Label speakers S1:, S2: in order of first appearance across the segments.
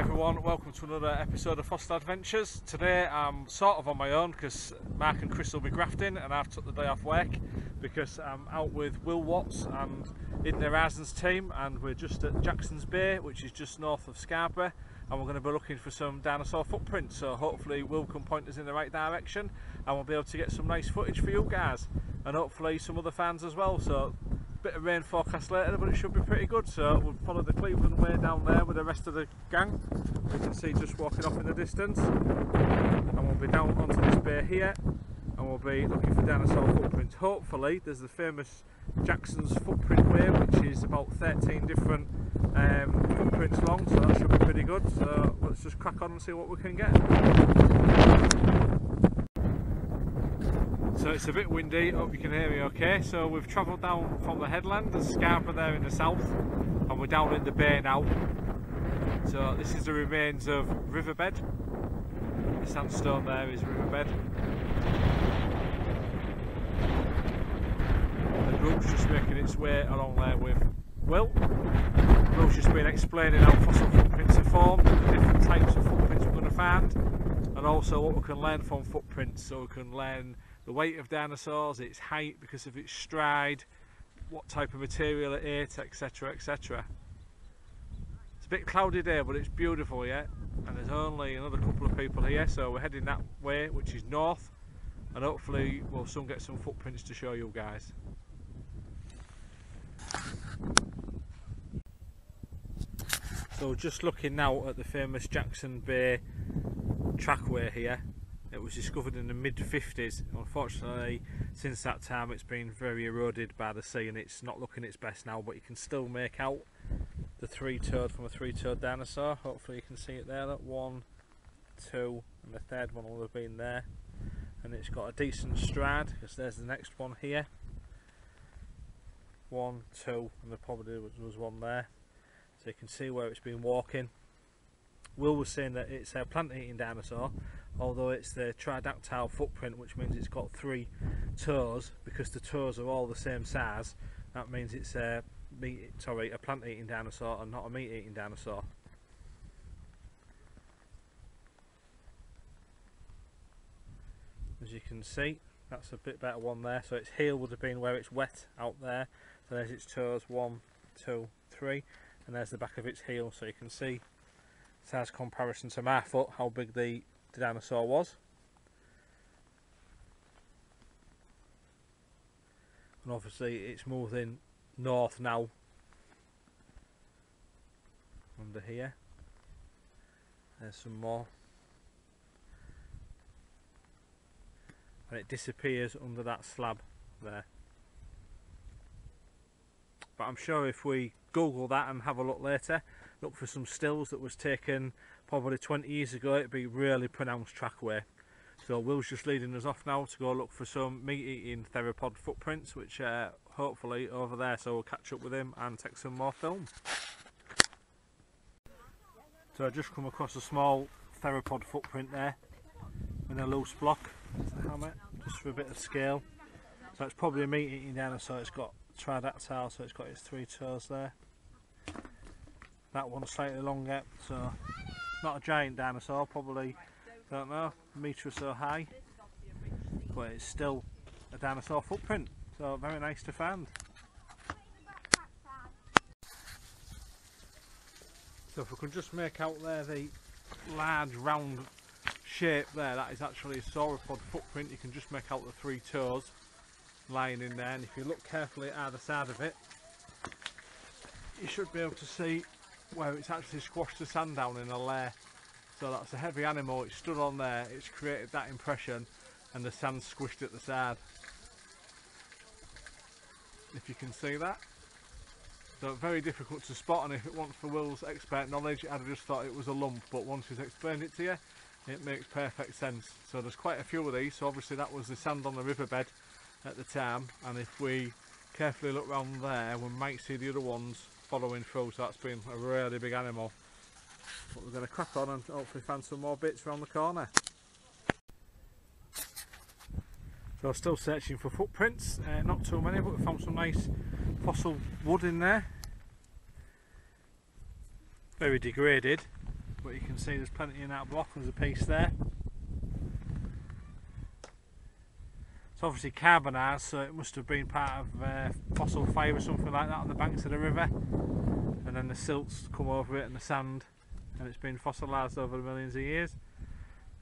S1: everyone, welcome to another episode of Fossil Adventures. Today I'm sort of on my own because Mark and Chris will be grafting and I've took the day off work because I'm out with Will Watts and Hidden Horizons team and we're just at Jackson's Bay which is just north of Scarborough and we're going to be looking for some dinosaur footprints. So hopefully Will can point us in the right direction and we'll be able to get some nice footage for you guys and hopefully some other fans as well. So bit of rain forecast later but it should be pretty good so we'll follow the Cleveland way down there with the rest of the gang. We can see just walking off in the distance. And we'll be down onto this bay here and we'll be looking for dinosaur footprints. Hopefully there's the famous Jackson's footprint way which is about 13 different um, footprints long so that should be pretty good. So let's just crack on and see what we can get so it's a bit windy, hope you can hear me okay. So we've travelled down from the headland, there's Scarborough there in the south, and we're down in the bay now. So this is the remains of Riverbed. The sandstone there is Riverbed. The group's just making its way along there with Will. Will's just been explaining how fossil footprints are formed, the different types of footprints we're going to find, and also what we can learn from footprints, so we can learn the weight of dinosaurs, its height because of its stride, what type of material it ate, etc. etc. It's a bit cloudy there, but it's beautiful, yeah. And there's only another couple of people here, so we're heading that way, which is north, and hopefully we'll soon get some footprints to show you guys. So just looking now at the famous Jackson Bay trackway here it was discovered in the mid 50s. Unfortunately, since that time, it's been very eroded by the sea and it's not looking its best now. But you can still make out the three-toed from a three-toed dinosaur. Hopefully, you can see it there. That one, two, and the third one will have been there. And it's got a decent stride because there's the next one here. One, two, and there probably was one there. So you can see where it's been walking. Will was saying that it's a plant-eating dinosaur although it's the tridactyl footprint which means it's got three toes because the toes are all the same size that means it's a meat sorry a plant eating dinosaur and not a meat eating dinosaur. As you can see that's a bit better one there. So its heel would have been where it's wet out there. So there's its toes one two three and there's the back of its heel. So you can see size comparison to my foot how big the the dinosaur was. And obviously it's moving north now under here. There's some more. And it disappears under that slab there. But I'm sure if we Google that and have a look later, look for some stills that was taken probably 20 years ago it'd be really pronounced trackway so Will's just leading us off now to go look for some meat-eating theropod footprints which uh, hopefully over there so we'll catch up with him and take some more film. So I just come across a small theropod footprint there in a loose block just for a bit of scale. So it's probably a meat-eating dinosaur, it's got tridactyl so it's got its three toes there. That one's slightly longer so not a giant dinosaur, probably, don't know, a metre or so high. But it's still a dinosaur footprint, so very nice to find. So if we can just make out there the large round shape there, that is actually a sauropod footprint. You can just make out the three toes lying in there and if you look carefully at either side of it, you should be able to see where it's actually squashed the sand down in a layer. So that's a heavy animal, it stood on there, it's created that impression and the sand squished at the side. If you can see that. So very difficult to spot and if it wants for Will's expert knowledge I'd have just thought it was a lump but once he's explained it to you it makes perfect sense. So there's quite a few of these so obviously that was the sand on the riverbed at the time and if we carefully look around there we might see the other ones following through so that's been a really big animal. But we're going to crack on and hopefully find some more bits around the corner. So still searching for footprints uh, not too many but we found some nice fossil wood in there. Very degraded but you can see there's plenty in that block, there's a piece there. It's obviously carbonised, so it must have been part of uh, fossil fire or something like that on the banks of the river. And then the silts come over it and the sand, and it's been fossilised over millions of years.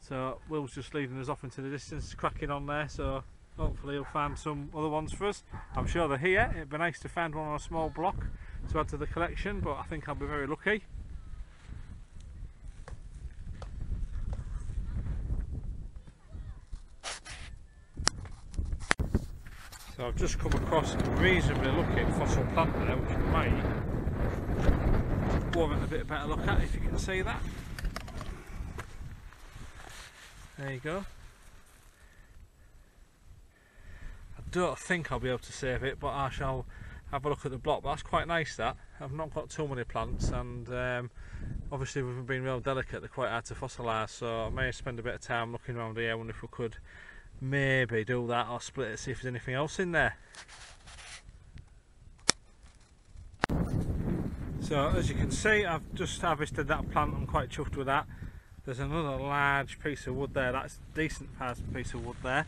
S1: So Will's just leading us off into the distance, cracking on there, so hopefully he'll find some other ones for us. I'm sure they're here, it'd be nice to find one on a small block to add to the collection, but I think I'll be very lucky. So I've just come across a reasonably looking fossil plant there, which may warrant a bit better look at if you can see that. There you go. I don't think I'll be able to save it, but I shall have a look at the block. But that's quite nice that. I've not got too many plants and um, obviously we've been real delicate, they're quite hard to fossilise, so I may spend a bit of time looking around here and if we could maybe do that or split it, see if there's anything else in there. So as you can see I've just harvested that plant, I'm quite chuffed with that. There's another large piece of wood there, that's a decent piece of wood there.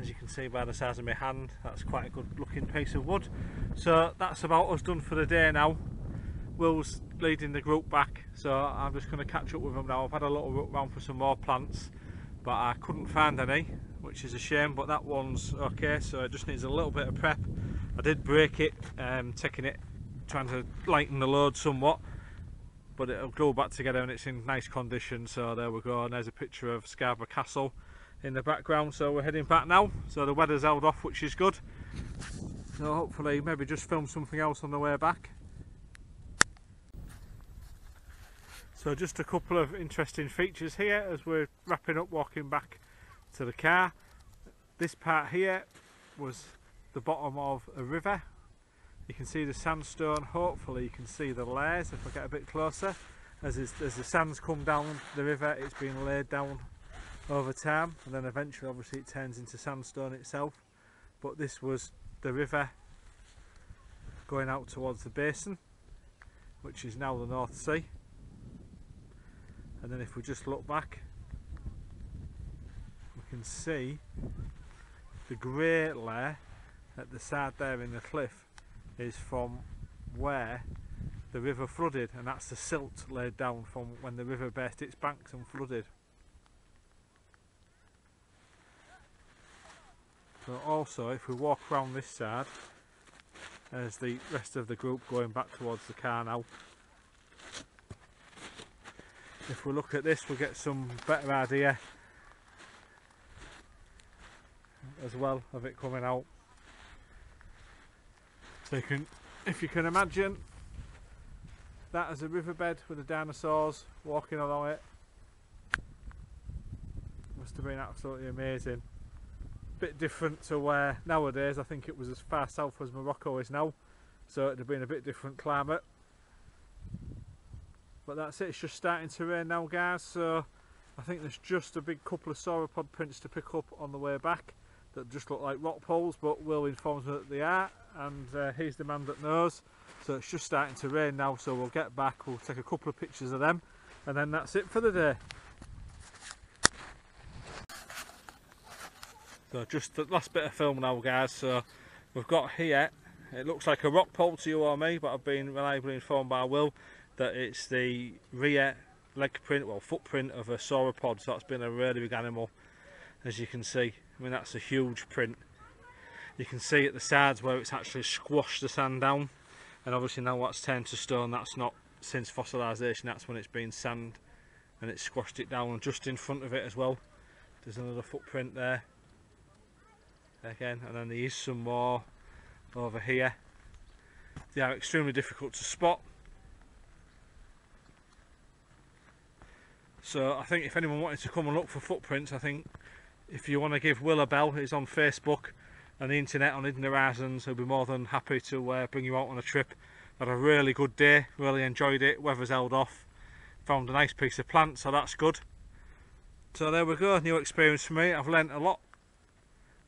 S1: As you can see by the size of my hand, that's quite a good looking piece of wood. So that's about us done for the day now. Will's leading the group back, so I'm just going to catch up with them now. I've had a little look around for some more plants, but I couldn't find any, which is a shame, but that one's okay, so it just needs a little bit of prep. I did break it, um, taking it trying to lighten the load somewhat but it'll glue back together and it's in nice condition so there we go and there's a picture of Scarborough Castle in the background so we're heading back now so the weather's held off which is good so hopefully maybe just film something else on the way back so just a couple of interesting features here as we're wrapping up walking back to the car this part here was the bottom of a river you can see the sandstone, hopefully you can see the layers if I get a bit closer. As, as the sands come down the river, it's been laid down over time and then eventually obviously it turns into sandstone itself. But this was the river going out towards the basin, which is now the North Sea. And then if we just look back, we can see the grey layer at the side there in the cliff is from where the river flooded and that's the silt laid down from when the river burst its banks and flooded. But also if we walk around this side as the rest of the group going back towards the car now if we look at this we'll get some better idea as well of it coming out so you can, if you can imagine that as a riverbed with the dinosaurs walking along it, must have been absolutely amazing. Bit different to where nowadays I think it was as far south as Morocco is now, so it'd have been a bit different climate. But that's it, it's just starting to rain now guys, so I think there's just a big couple of sauropod prints to pick up on the way back that just look like rock poles, but Will informs me that they are, and uh, he's the man that knows. So it's just starting to rain now, so we'll get back, we'll take a couple of pictures of them, and then that's it for the day. So just the last bit of film now guys, so we've got here, it looks like a rock pole to you or me, but I've been reliably informed by Will that it's the rear leg print, well footprint of a sauropod, so that's been a really big animal, as you can see. I mean that's a huge print. You can see at the sides where it's actually squashed the sand down. And obviously now what's turned to stone that's not since fossilisation that's when it's been sand and it's squashed it down and just in front of it as well. There's another footprint there. Again and then there is some more over here. They are extremely difficult to spot so I think if anyone wanted to come and look for footprints I think if you want to give Will a bell, he's on Facebook and the internet on Hidden Horizons. He'll be more than happy to uh, bring you out on a trip. Had a really good day, really enjoyed it. Weather's held off. Found a nice piece of plant, so that's good. So there we go, new experience for me. I've learnt a lot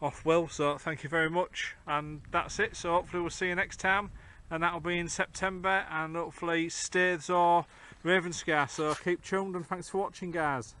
S1: off Will, so thank you very much. And that's it, so hopefully we'll see you next time. and that'll be in September and hopefully Staithes or Ravenscar so keep tuned and thanks for watching guys